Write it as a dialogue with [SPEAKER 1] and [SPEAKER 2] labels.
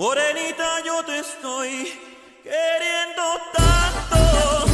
[SPEAKER 1] Morenita, yo te estoy queriendo tanto.